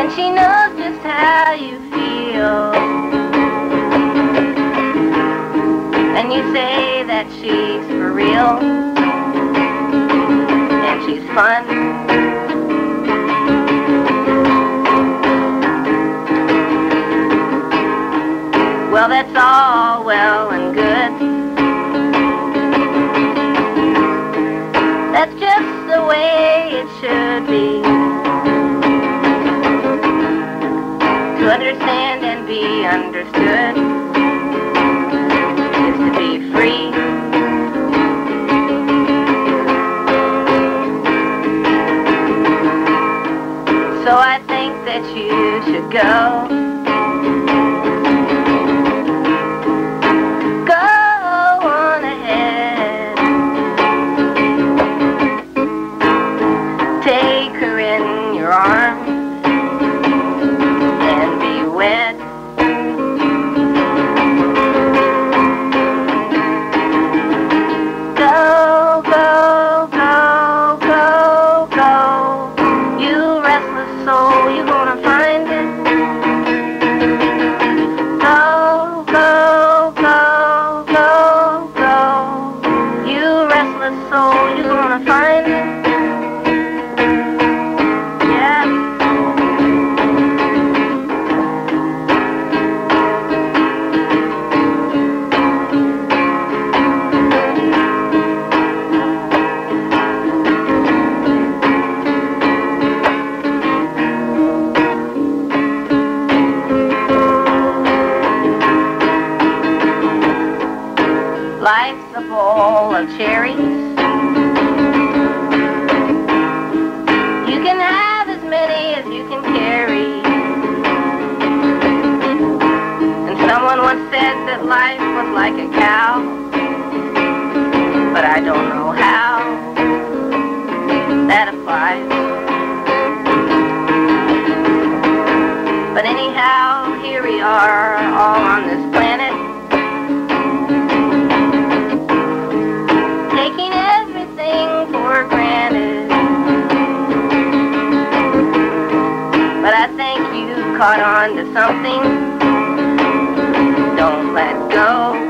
And she knows just how you feel. Real. And she's fun. Well, that's all well and good. That's just the way it should be. To understand and be understood that you should go. Life's a bowl of cherries. Can have as many as you can carry. And someone once said that life was like a cow. Caught on to something. Don't let go.